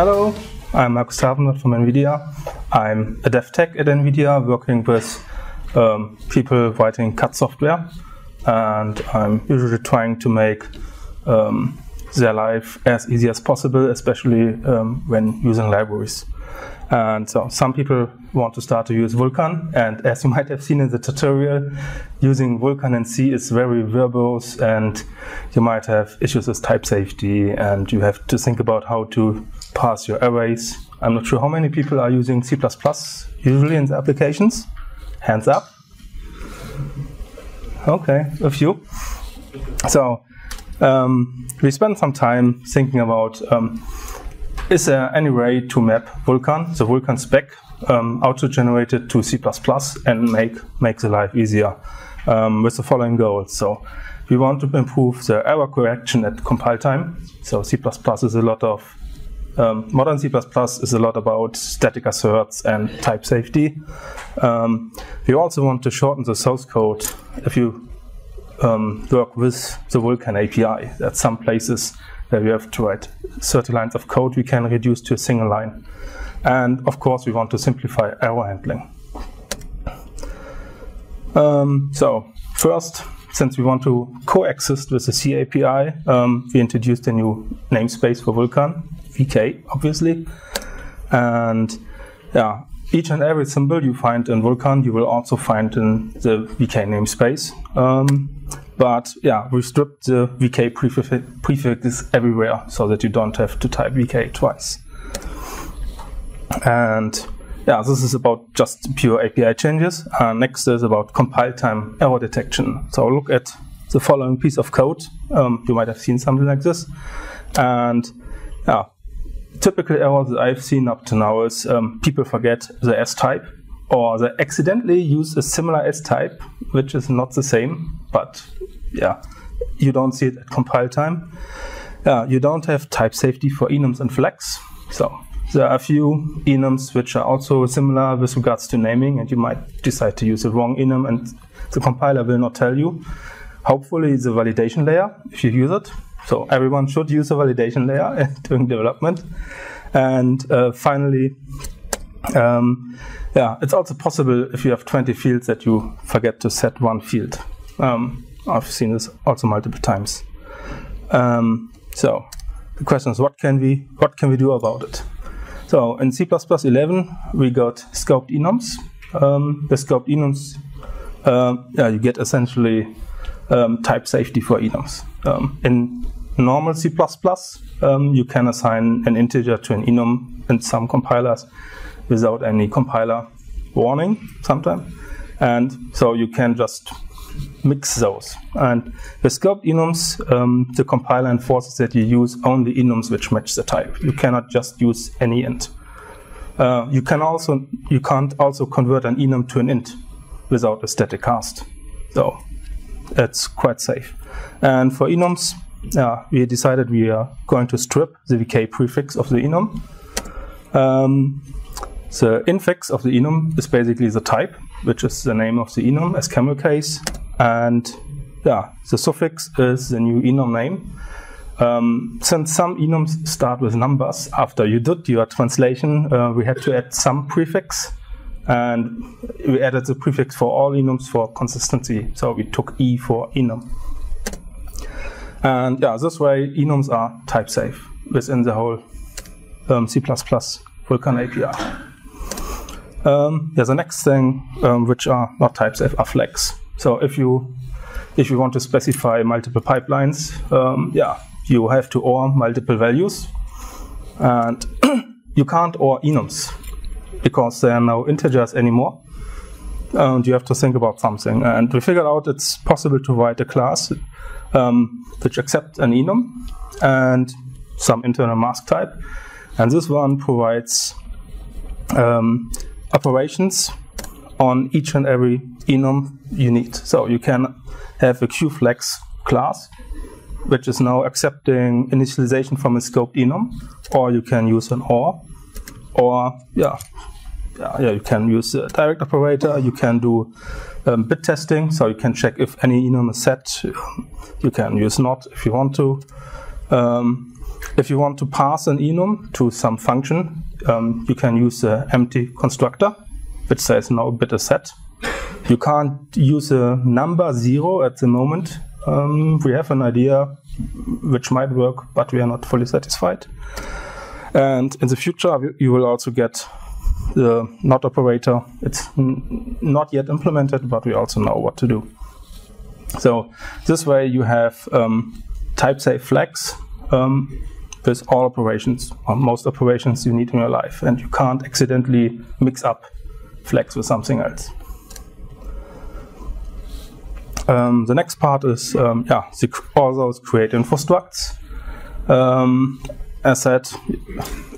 Hello, I'm Markus Tavenrath from NVIDIA. I'm a dev tech at NVIDIA working with um, people writing CAD software and I'm usually trying to make um, their life as easy as possible, especially um, when using libraries. And so some people want to start to use Vulkan, and as you might have seen in the tutorial, using Vulkan in C is very verbose, and you might have issues with type safety, and you have to think about how to pass your arrays. I'm not sure how many people are using C++ usually in the applications. Hands up. Okay, a few. So um, we spent some time thinking about um, is there any way to map Vulkan, the Vulkan spec, um, auto-generated to C++ and make, make the life easier um, with the following goals. So we want to improve the error correction at compile time. So C++ is a lot of um, modern C++ is a lot about static asserts and type safety. Um, we also want to shorten the source code if you um, work with the Vulkan API. At some places where we have to write 30 lines of code, we can reduce to a single line. And of course, we want to simplify error handling. Um, so first, since we want to coexist with the C API, um, we introduced a new namespace for Vulkan, VK, obviously. And yeah, each and every symbol you find in Vulkan, you will also find in the VK namespace. Um, but yeah, we stripped the VK prefix prefixes everywhere so that you don't have to type VK twice. And yeah, this is about just pure API changes. Uh, next is about compile time error detection. So look at the following piece of code. Um, you might have seen something like this. And yeah, typical errors that I've seen up to now is um, people forget the S type or they accidentally use a similar S type, which is not the same, but yeah, you don't see it at compile time. Uh, you don't have type safety for enums and flags. So there are a few enums which are also similar with regards to naming, and you might decide to use the wrong enum, and the compiler will not tell you. Hopefully, the validation layer, if you use it. So everyone should use a validation layer during development. And uh, finally, um, yeah, it's also possible if you have 20 fields that you forget to set one field. Um, I've seen this also multiple times. Um, so the question is, what can we what can we do about it? So in C++ 11, we got scoped enums. Um, the scoped enums, um, yeah, you get essentially um, type safety for enums. Um, in normal C++, um, you can assign an integer to an enum in some compilers without any compiler warning sometimes. And so you can just mix those. And with scoped enums, um, the compiler enforces that you use only enums which match the type. You cannot just use any int. Uh, you can also you can't also convert an enum to an int without a static cast. So it's quite safe. And for enums, uh, we decided we are going to strip the vk prefix of the enum. Um, the infix of the enum is basically the type, which is the name of the enum as camel case, and yeah, the suffix is the new enum name. Um, since some enums start with numbers, after you did your translation, uh, we had to add some prefix, and we added the prefix for all enums for consistency. So we took E for enum. And yeah, this way enums are type safe within the whole um, C++ Vulkan API. Um, yeah, the next thing um, which are not type safe are flags. So if you if you want to specify multiple pipelines, um, yeah, you have to OR multiple values, and you can't OR enums because there are no integers anymore. And you have to think about something. And we figured out it's possible to write a class um, which accepts an enum and some internal mask type. And this one provides um, operations on each and every enum you need. So you can have a QueueFlags class, which is now accepting initialization from a scoped enum, or you can use an OR, or yeah, yeah, you can use a direct operator. You can do um, bit testing, so you can check if any enum is set. You can use not if you want to. Um, if you want to pass an enum to some function, um, you can use the empty constructor, which says no bit is set. You can't use a number zero at the moment. Um, we have an idea which might work, but we are not fully satisfied. And in the future, you will also get the not operator. It's not yet implemented, but we also know what to do. So this way you have um, type safe flags um, with all operations, or most operations you need in your life, and you can't accidentally mix up flags with something else. Um, the next part is um, yeah, the, all those create info structs. As said,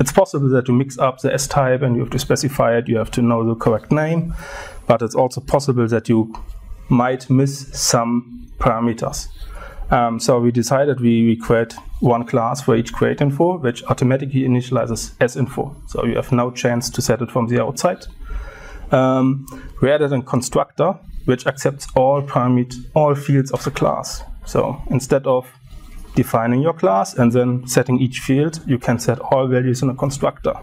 it's possible that you mix up the S type and you have to specify it, you have to know the correct name, but it's also possible that you might miss some parameters. Um, so we decided we, we create one class for each create info, which automatically initializes as info. So you have no chance to set it from the outside. Um, we added a constructor which accepts all all fields of the class. So instead of defining your class and then setting each field, you can set all values in a constructor.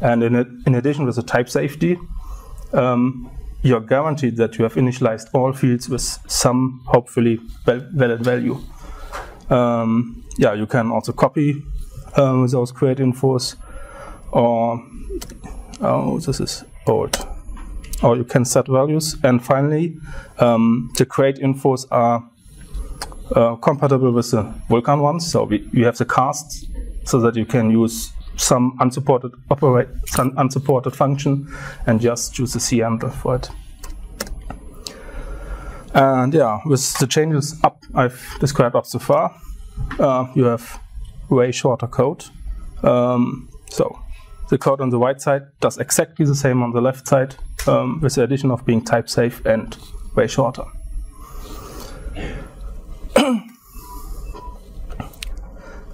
And in, it, in addition with the type safety, um, you're guaranteed that you have initialized all fields with some hopefully valid value. Um, yeah, you can also copy um, those create infos or, oh, this is old. Or you can set values. And finally, um, the create infos are uh, compatible with the Vulkan ones. So we, you have the casts so that you can use some unsupported operate some unsupported function and just choose the C handle for it. And yeah, with the changes up I've described up so far, uh, you have way shorter code. Um, so the code on the right side does exactly the same on the left side, um, with the addition of being type safe and way shorter.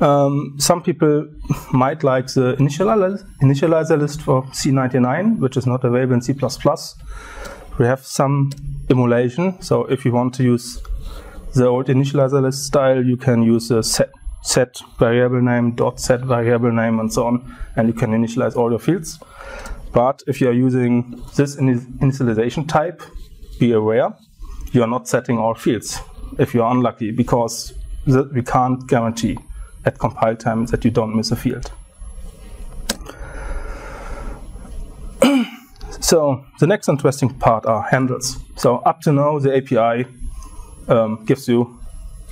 Um, some people might like the initializer list for C99, which is not available in C++. We have some emulation, so if you want to use the old initializer list style, you can use a set, set variable name, dot set variable name, and so on, and you can initialize all your fields. But if you are using this initialization type, be aware, you are not setting all fields if you are unlucky, because we can't guarantee at compile time that you don't miss a field. so the next interesting part are handles. So up to now, the API um, gives you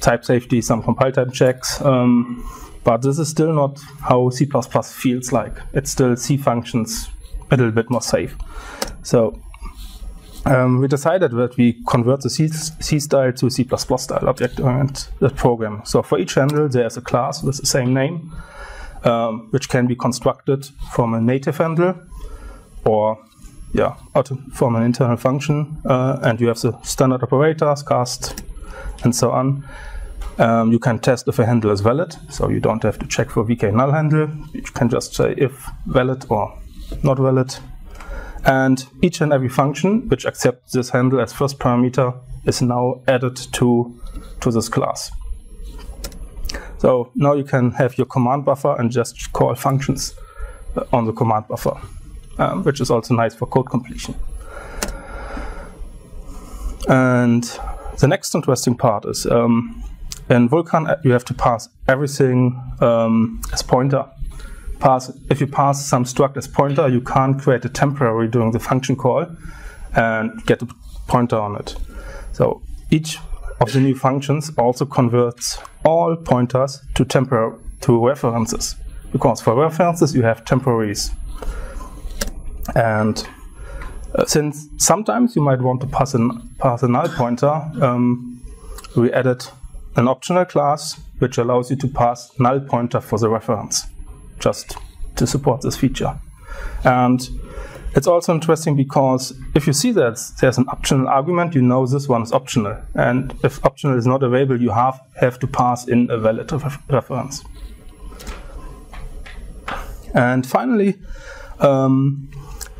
type safety, some compile time checks, um, but this is still not how C++ feels like. It's still C functions a little bit more safe. So um, we decided that we convert the C, C style to C++ style object-oriented program. So for each handle, there's a class with the same name, um, which can be constructed from a native handle or yeah, from an internal function. Uh, and you have the standard operators, cast, and so on. Um, you can test if a handle is valid, so you don't have to check for VK null handle. You can just say if valid or not valid, and each and every function which accepts this handle as first parameter is now added to, to this class. So now you can have your command buffer and just call functions uh, on the command buffer, um, which is also nice for code completion. And the next interesting part is um, in Vulkan uh, you have to pass everything um, as pointer pass, if you pass some struct as pointer, you can't create a temporary during the function call and get a pointer on it. So each of the new functions also converts all pointers to temporary to references because for references you have temporaries. And uh, since sometimes you might want to pass, an, pass a null pointer, um, we added an optional class which allows you to pass null pointer for the reference just to support this feature. And it's also interesting because if you see that there's an optional argument, you know this one is optional. And if optional is not available, you have, have to pass in a valid reference. And finally, um,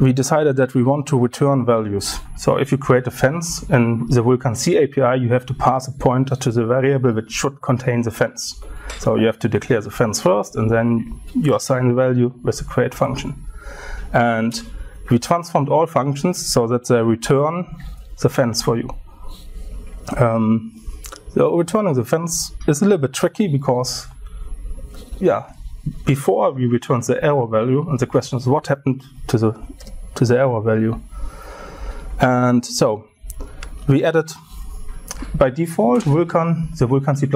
we decided that we want to return values. So if you create a fence in the Vulkan C API, you have to pass a pointer to the variable which should contain the fence. So you have to declare the fence first, and then you assign the value with the create function. And we transformed all functions so that they return the fence for you. Um, so returning the fence is a little bit tricky because, yeah, before we return the error value, and the question is what happened to the to the error value. And so we added by default Vulkan, the Vulkan C++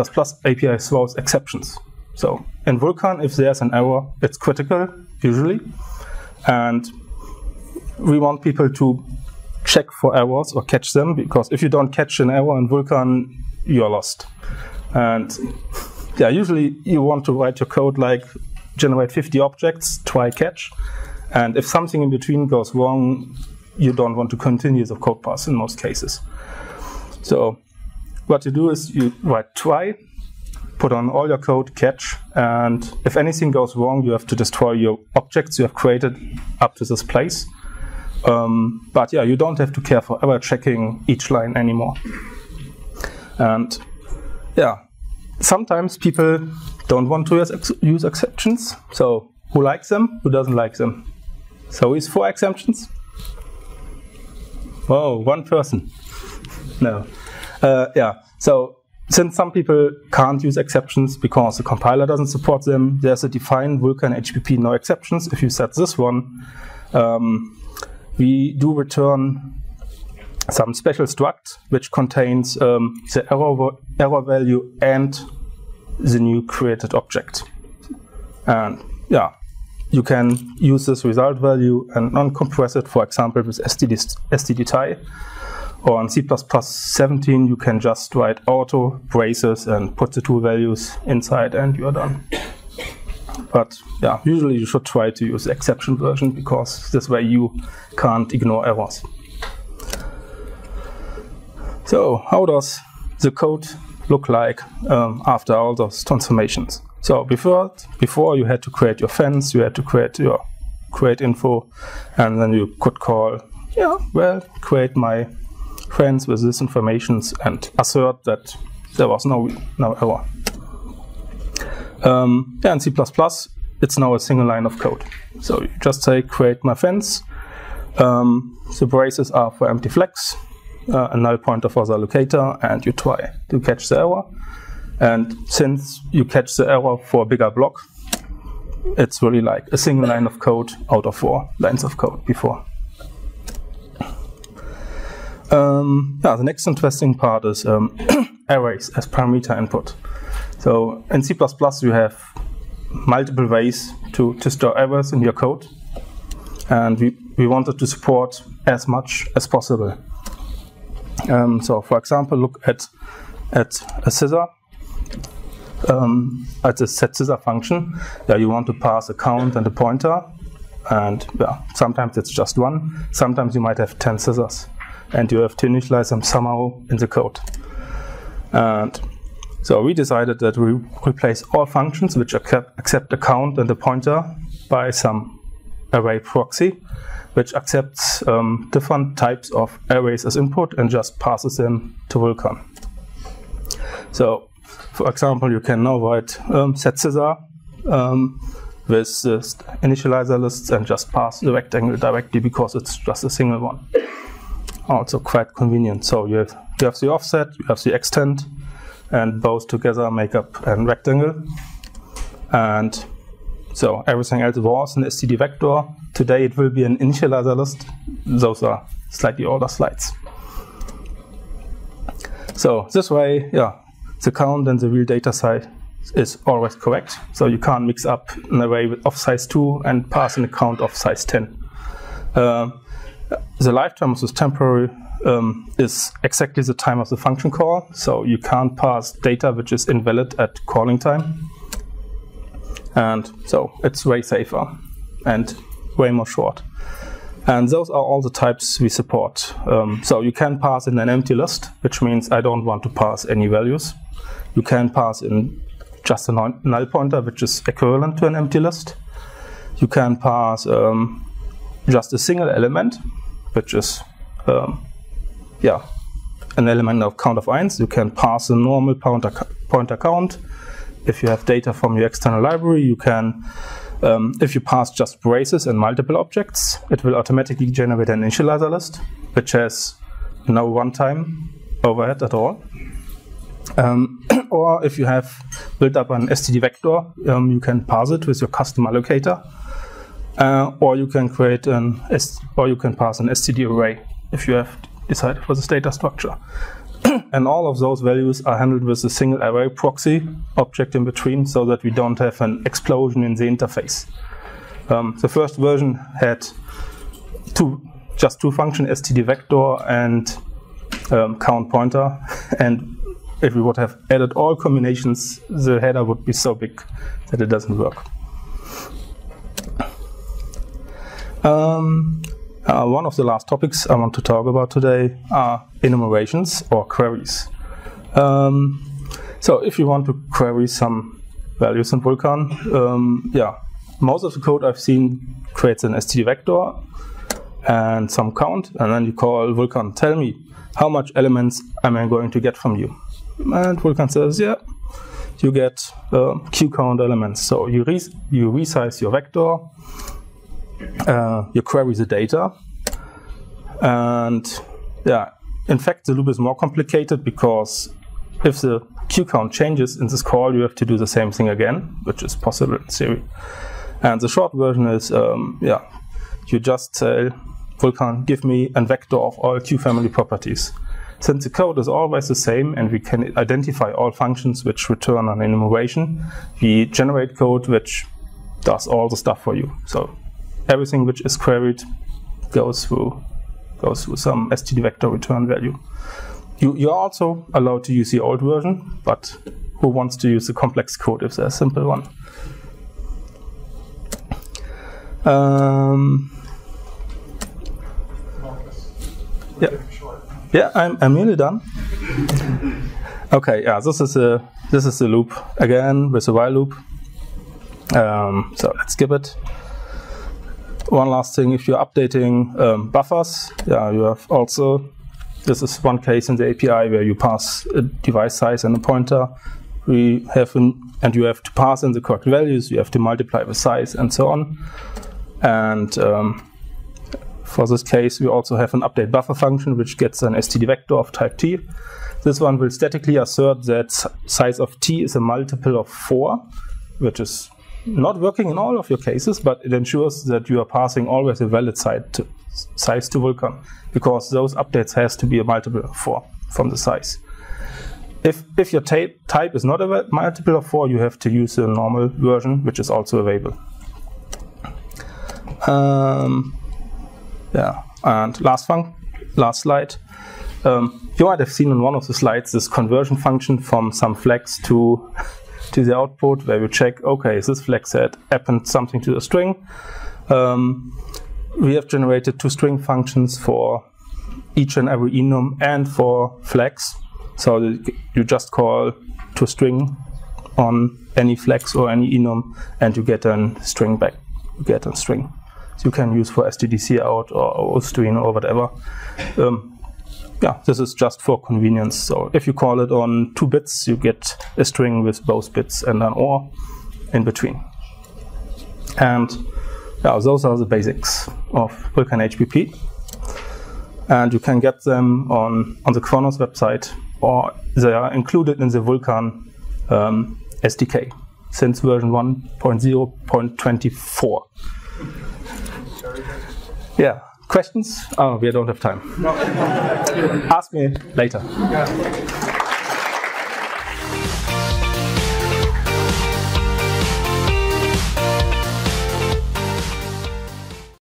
API throws exceptions. So in Vulkan, if there's an error, it's critical usually, and we want people to check for errors or catch them because if you don't catch an error in Vulkan, you're lost. And yeah, usually you want to write your code like generate 50 objects, try catch. And if something in between goes wrong, you don't want to continue the code path in most cases. So what you do is you write try, put on all your code, catch, and if anything goes wrong, you have to destroy your objects you have created up to this place. Um, but yeah, you don't have to care for ever checking each line anymore. And yeah, sometimes people don't want to use, use exceptions. So who likes them? Who doesn't like them? So is for exceptions? Oh, one person. No. Uh, yeah. So since some people can't use exceptions because the compiler doesn't support them, there's a define Vulkan HPP no exceptions. If you set this one, um, we do return some special struct which contains um, the error, error value and the new created object. And yeah, you can use this result value and non-compress it, for example, with std, stdtie. Or on C++17, you can just write auto braces and put the two values inside and you're done. But yeah, usually you should try to use exception version because this way you can't ignore errors. So how does the code look like um, after all those transformations? So before before you had to create your fence, you had to create your create info, and then you could call, yeah, well, create my fence with this information and assert that there was no no error. Um, yeah, in C++, it's now a single line of code. So you just say create my fence. Um, the braces are for empty flags, uh, a null pointer for the allocator, and you try to catch the error. And since you catch the error for a bigger block, it's really like a single line of code out of four lines of code before. Um, yeah, the next interesting part is um, arrays as parameter input. So in C++, you have multiple ways to, to store errors in your code. And we, we wanted to support as much as possible. Um, so for example, look at, at a scissor. Um, at the set scissor function, yeah, you want to pass a count and a pointer. And yeah, sometimes it's just one. Sometimes you might have 10 scissors. And you have to initialize them somehow in the code. And so we decided that we replace all functions which accept a count and a pointer by some array proxy, which accepts um, different types of arrays as input and just passes them to Vulkan. So, for example, you can now write um, set scissor um, with initializer lists and just pass the rectangle directly because it's just a single one. Also quite convenient. So you have, you have the offset, you have the extent, and both together make up a rectangle. And so everything else was an std vector. Today it will be an initializer list. Those are slightly older slides. So this way, yeah, the count and the real data size is always correct. So you can't mix up an array of size 2 and pass an account of size 10. Uh, the lifetime of this temporary um, is exactly the time of the function call. So you can't pass data which is invalid at calling time. And so it's way safer and way more short. And those are all the types we support. Um, so you can pass in an empty list, which means I don't want to pass any values. You can pass in just a null pointer, which is equivalent to an empty list. You can pass um, just a single element, which is um, yeah, an element of count of 1. You can pass a normal pointer, pointer count if you have data from your external library, you can, um, if you pass just braces and multiple objects, it will automatically generate an initializer list, which has no runtime overhead at all. Um, or if you have built up an std vector, um, you can parse it with your custom allocator, uh, or you can create an S or you can pass an std array if you have decided for the data structure. and all of those values are handled with a single array proxy object in between, so that we don't have an explosion in the interface. Um, the first version had two, just two functions, std vector and um, count pointer, and if we would have added all combinations, the header would be so big that it doesn't work. Um, uh, one of the last topics I want to talk about today are enumerations or queries. Um, so if you want to query some values in Vulkan, um, yeah, most of the code I've seen creates an std vector and some count, and then you call Vulkan, tell me how much elements am I going to get from you? And Vulkan says, yeah, you get uh, q count elements. So you, you resize your vector, uh, you query the data, and yeah, in fact, the loop is more complicated because if the q count changes in this call, you have to do the same thing again, which is possible in theory. And the short version is, um, yeah, you just say, Vulkan, give me a vector of all queue family properties. Since the code is always the same and we can identify all functions which return an enumeration, we generate code which does all the stuff for you. So everything which is queried goes through goes through some std vector return value. You, you're also allowed to use the old version, but who wants to use the complex code if there's a simple one? Um, yeah. Yeah, I'm, I'm nearly done. Okay, yeah, this is a this is the loop again with a while loop. Um, so let's skip it. One last thing, if you're updating um, buffers, yeah, you have also this is one case in the API where you pass a device size and a pointer. We have an, and you have to pass in the correct values. You have to multiply the size and so on. And um, for this case, we also have an update buffer function, which gets an std vector of type t. This one will statically assert that size of t is a multiple of 4, which is not working in all of your cases, but it ensures that you are passing always a valid size to, size to Vulkan, because those updates has to be a multiple of 4 from the size. If, if your type is not a multiple of 4, you have to use the normal version, which is also available. Um, yeah, and last one, last slide. Um, you might have seen in one of the slides this conversion function from some flags to to the output where we check, okay, is this flag set append something to the string? Um, we have generated two string functions for each and every enum and for flags. So you just call to string on any flags or any enum and you get a string back. You get a string So you can use for stdc out or ostream or whatever. Um, yeah, this is just for convenience. So if you call it on two bits, you get a string with both bits and an OR in between. And yeah, those are the basics of Vulkan HPP. And you can get them on, on the Khronos website, or they are included in the Vulkan um, SDK since version 1.0.24. Yeah. Questions? Oh, we don't have time. No. Ask me later. Yeah.